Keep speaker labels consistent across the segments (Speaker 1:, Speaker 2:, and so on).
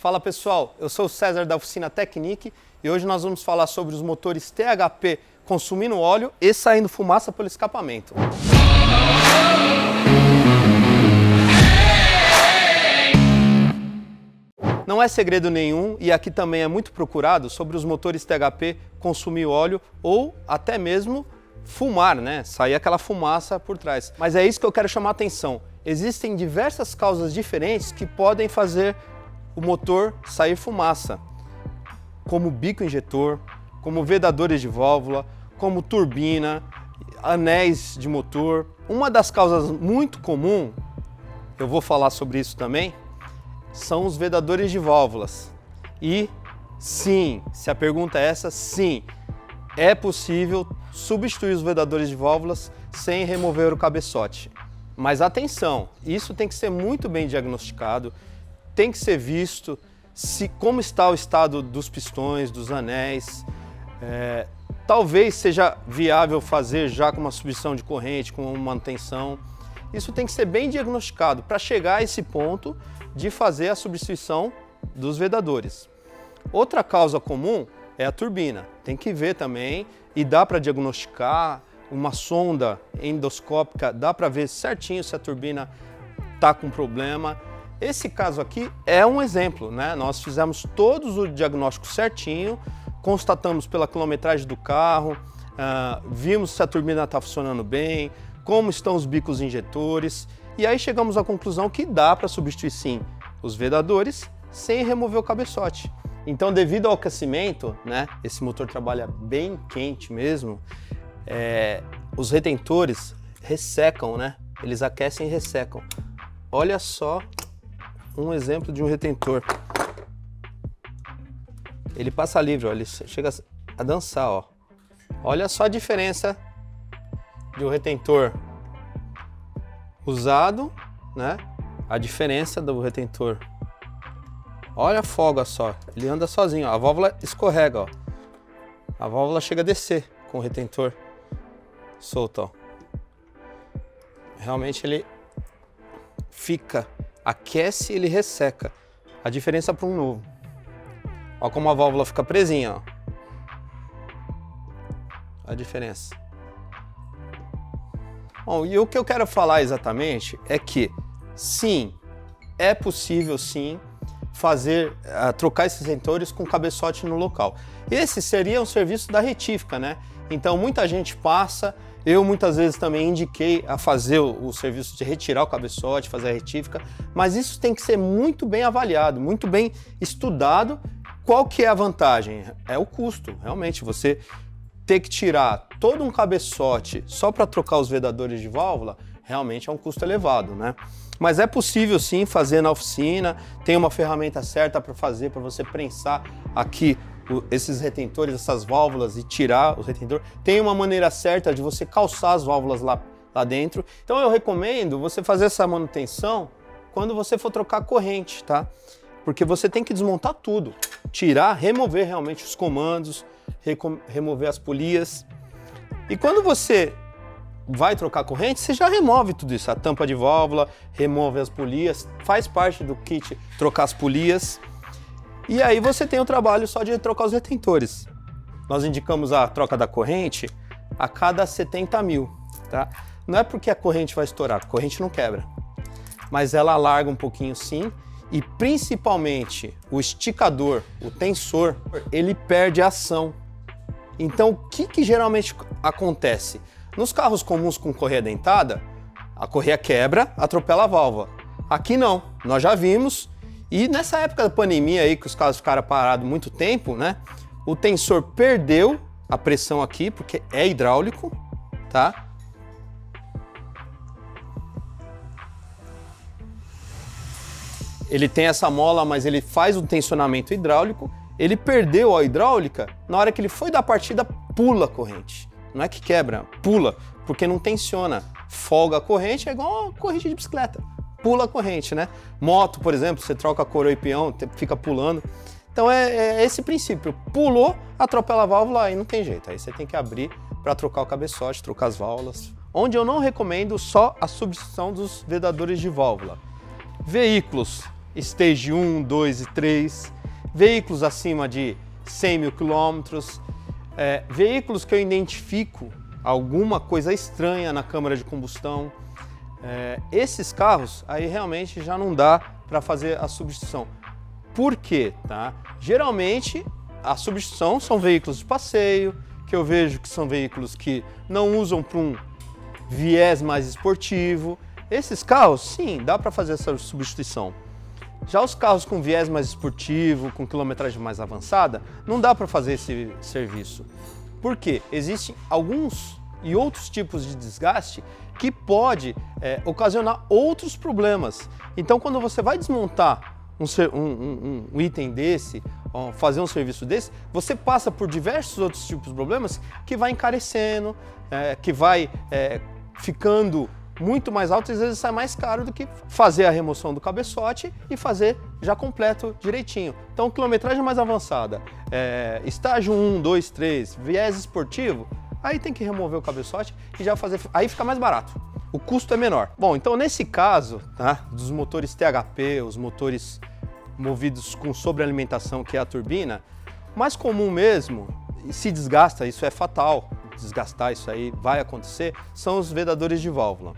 Speaker 1: Fala pessoal, eu sou o César da oficina Technic e hoje nós vamos falar sobre os motores THP consumindo óleo e saindo fumaça pelo escapamento. Não é segredo nenhum e aqui também é muito procurado sobre os motores THP consumir óleo ou até mesmo fumar, né? Sair aquela fumaça por trás. Mas é isso que eu quero chamar a atenção. Existem diversas causas diferentes que podem fazer o motor sair fumaça, como bico injetor, como vedadores de válvula, como turbina, anéis de motor. Uma das causas muito comum, eu vou falar sobre isso também, são os vedadores de válvulas. E sim, se a pergunta é essa, sim, é possível substituir os vedadores de válvulas sem remover o cabeçote. Mas atenção, isso tem que ser muito bem diagnosticado, tem que ser visto se como está o estado dos pistões, dos anéis. É, talvez seja viável fazer já com uma substituição de corrente, com uma manutenção. Isso tem que ser bem diagnosticado para chegar a esse ponto de fazer a substituição dos vedadores. Outra causa comum é a turbina. Tem que ver também e dá para diagnosticar uma sonda endoscópica, dá para ver certinho se a turbina está com problema. Esse caso aqui é um exemplo, né? Nós fizemos todos o diagnóstico certinho, constatamos pela quilometragem do carro, uh, vimos se a turbina está funcionando bem, como estão os bicos injetores, e aí chegamos à conclusão que dá para substituir sim os vedadores sem remover o cabeçote. Então, devido ao aquecimento, né, esse motor trabalha bem quente mesmo, é, os retentores ressecam, né? Eles aquecem e ressecam. Olha só um exemplo de um retentor. Ele passa livre, ó, ele chega a dançar, ó. Olha só a diferença de um retentor usado, né? A diferença do retentor. Olha a folga só, ele anda sozinho, ó. a válvula escorrega, ó. A válvula chega a descer com o retentor solto, ó. Realmente ele fica, aquece ele resseca. A diferença para um novo. Olha como a válvula fica presinha, ó. A diferença. Bom, e o que eu quero falar exatamente é que, sim, é possível sim fazer, uh, trocar esses sensores com cabeçote no local. Esse seria um serviço da retífica, né? Então muita gente passa, eu muitas vezes também indiquei a fazer o, o, serviço de retirar o cabeçote, fazer a retífica, mas isso tem que ser muito bem avaliado, muito bem estudado. Qual que é a vantagem? É o custo, realmente. Você ter que tirar todo um cabeçote só para trocar os vedadores de válvula, realmente é um custo elevado, né? Mas é possível sim fazer na oficina, tem uma ferramenta certa para fazer, para você prensar aqui esses retentores, essas válvulas e tirar o retentor. Tem uma maneira certa de você calçar as válvulas lá, lá dentro. Então eu recomendo você fazer essa manutenção quando você for trocar corrente, tá? Porque você tem que desmontar tudo, tirar, remover realmente os comandos, remover as polias. E quando você vai trocar corrente, você já remove tudo isso, a tampa de válvula, remove as polias, faz parte do kit trocar as polias. E aí você tem o trabalho só de trocar os retentores. Nós indicamos a troca da corrente a cada 70 mil, tá? Não é porque a corrente vai estourar, a corrente não quebra, mas ela alarga um pouquinho sim e principalmente o esticador, o tensor, ele perde ação. Então o que, que geralmente acontece? Nos carros comuns com correia dentada, a correia quebra, atropela a válvula. Aqui não, nós já vimos e nessa época da pandemia aí, que os carros ficaram parados muito tempo, né? O tensor perdeu a pressão aqui, porque é hidráulico, tá? Ele tem essa mola, mas ele faz o tensionamento hidráulico. Ele perdeu a hidráulica, na hora que ele foi dar partida, pula a corrente. Não é que quebra, pula, porque não tensiona. Folga a corrente, é igual uma corrente de bicicleta pula a corrente, né? Moto, por exemplo, você troca a coroa e peão, fica pulando. Então é, é, esse princípio. Pulou, atropela a válvula, aí não tem jeito. Aí você tem que abrir para trocar o cabeçote, trocar as válvulas. Onde eu não recomendo só a substituição dos vedadores de válvula. Veículos Stage 1, 2 e 3, veículos acima de 100 mil quilômetros, é, veículos que eu identifico alguma coisa estranha na câmara de combustão. É, esses carros aí realmente já não dá para fazer a substituição. Por quê? Tá? Geralmente a substituição são veículos de passeio, que eu vejo que são veículos que não usam para um viés mais esportivo. Esses carros, sim, dá para fazer essa substituição. Já os carros com viés mais esportivo, com quilometragem mais avançada, não dá para fazer esse serviço. Por quê? Existem alguns e outros tipos de desgaste que pode é, ocasionar outros problemas. Então, quando você vai desmontar um, um, um, item desse, fazer um serviço desse, você passa por diversos outros tipos de problemas que vai encarecendo, é, que vai é, ficando muito mais alto às vezes sai mais caro do que fazer a remoção do cabeçote e fazer já completo direitinho. Então, quilometragem mais avançada, é, estágio 1, 2, 3, viés esportivo, aí tem que remover o cabeçote e já fazer. Aí fica mais barato. O custo é menor. Bom, então nesse caso, tá, dos motores THP, os motores movidos com sobrealimentação, que é a turbina, mais comum mesmo, se desgasta, isso é fatal, desgastar isso aí vai acontecer, são os vedadores de válvula.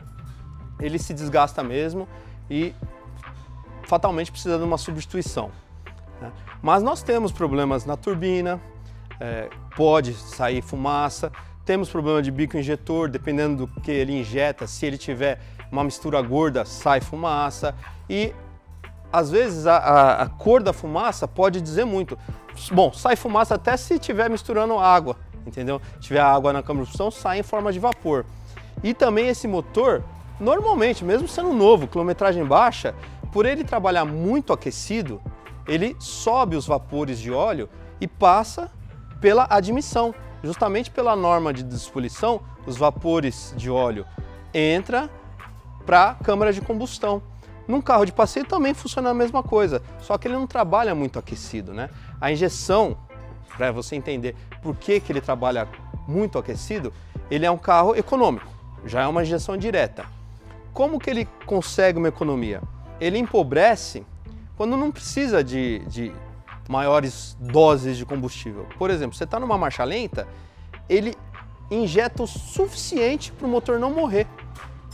Speaker 1: Ele se desgasta mesmo e fatalmente precisa de uma substituição. Né? Mas nós temos problemas na turbina, é, pode sair fumaça, temos problema de bico injetor, dependendo do que ele injeta, se ele tiver uma mistura gorda, sai fumaça. E às vezes a, a, a cor da fumaça pode dizer muito. Bom, sai fumaça até se estiver misturando água, entendeu? Se tiver água na câmara de sai em forma de vapor. E também esse motor, normalmente, mesmo sendo novo, quilometragem baixa, por ele trabalhar muito aquecido, ele sobe os vapores de óleo e passa pela admissão. Justamente pela norma de despoluição, os vapores de óleo entram para a câmara de combustão. Num carro de passeio também funciona a mesma coisa, só que ele não trabalha muito aquecido, né? A injeção, para você entender por que, que ele trabalha muito aquecido, ele é um carro econômico, já é uma injeção direta. Como que ele consegue uma economia? Ele empobrece quando não precisa de, de maiores doses de combustível. Por exemplo, você está numa marcha lenta, ele injeta o suficiente para o motor não morrer.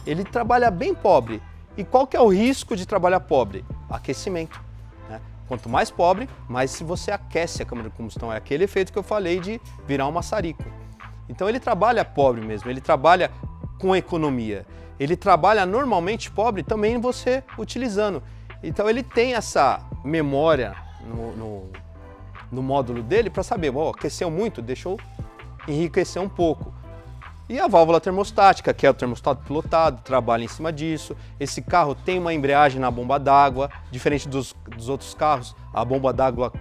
Speaker 1: Ele trabalha bem pobre. E qual que é o risco de trabalhar pobre? Aquecimento. Né? Quanto mais pobre, mais se você aquece a câmara de combustão. É aquele efeito que eu falei de virar um maçarico. Então ele trabalha pobre mesmo, ele trabalha com economia. Ele trabalha normalmente pobre também você utilizando. Então ele tem essa memória no, no, no módulo dele para saber, oh, aqueceu muito, deixa eu enriquecer um pouco. E a válvula termostática, que é o termostato pilotado, trabalha em cima disso. Esse carro tem uma embreagem na bomba d'água, diferente dos, dos outros carros, a bomba d'água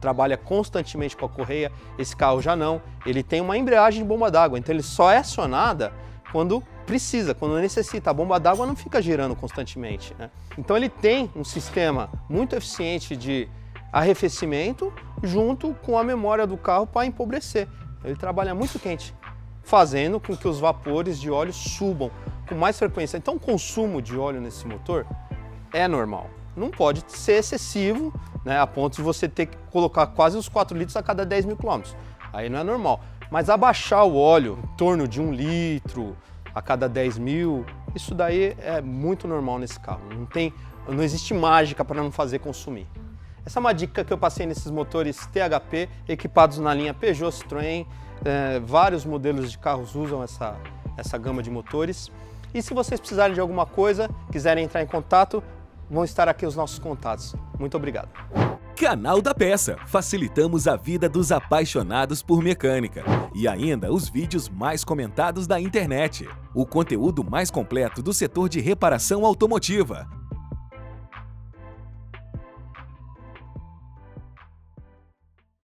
Speaker 1: trabalha constantemente com a correia, esse carro já não. Ele tem uma embreagem de bomba d'água, então ele só é acionada quando precisa, quando necessita. A bomba d'água não fica girando constantemente. Né? Então ele tem um sistema muito eficiente de arrefecimento junto com a memória do carro para empobrecer. Ele trabalha muito quente, fazendo com que os vapores de óleo subam com mais frequência. Então, o consumo de óleo nesse motor é normal. Não pode ser excessivo, né, a ponto de você ter que colocar quase os 4 litros a cada 10 mil quilômetros. Aí não é normal. Mas abaixar o óleo em torno de um litro a cada 10 mil, isso daí é muito normal nesse carro. Não, tem, não existe mágica para não fazer consumir. Essa é uma dica que eu passei nesses motores THP equipados na linha Peugeot Citroën. É, vários modelos de carros usam essa, essa gama de motores. E se vocês precisarem de alguma coisa, quiserem entrar em contato, vão estar aqui os nossos contatos. Muito obrigado.
Speaker 2: Canal da Peça. Facilitamos a vida dos apaixonados por mecânica. E ainda os vídeos mais comentados da internet. O conteúdo mais completo do setor de reparação automotiva